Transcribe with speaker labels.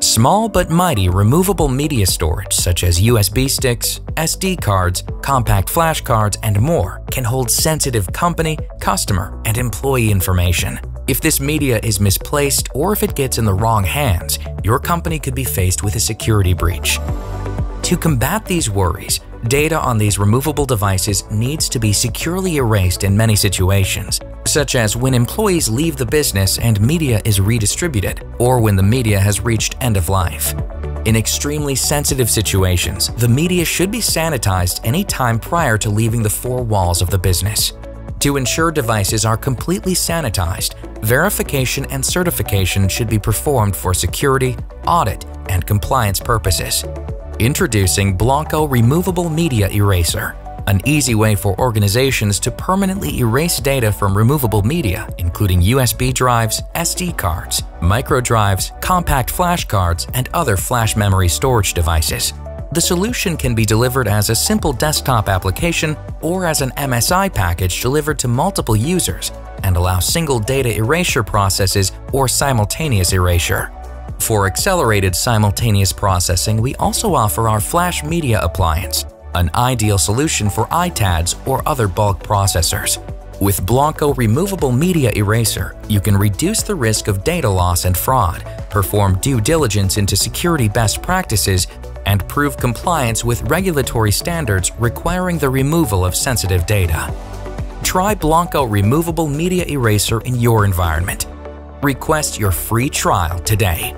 Speaker 1: Small but mighty removable media storage such as USB sticks, SD cards, compact flash cards, and more can hold sensitive company, customer, and employee information. If this media is misplaced or if it gets in the wrong hands, your company could be faced with a security breach. To combat these worries, data on these removable devices needs to be securely erased in many situations, such as when employees leave the business and media is redistributed, or when the media has reached end of life. In extremely sensitive situations, the media should be sanitized any time prior to leaving the four walls of the business. To ensure devices are completely sanitized, verification and certification should be performed for security, audit, and compliance purposes. Introducing Blancco Removable Media Eraser, an easy way for organizations to permanently erase data from removable media, including USB drives, SD cards, micro drives, compact flash cards, and other flash memory storage devices. The solution can be delivered as a simple desktop application or as an MSI package delivered to multiple users and allow single data erasure processes or simultaneous erasure. For accelerated simultaneous processing, we also offer our Flash Media Appliance, an ideal solution for ITADs or other bulk processors. With Blancco Removable Media Eraser, you can reduce the risk of data loss and fraud, perform due diligence into security best practices, and prove compliance with regulatory standards requiring the removal of sensitive data. Try Blancco Removable Media Eraser in your environment. Request your free trial today.